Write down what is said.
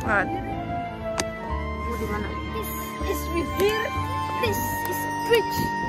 What? Mau di mana? This is with here. This is a bridge.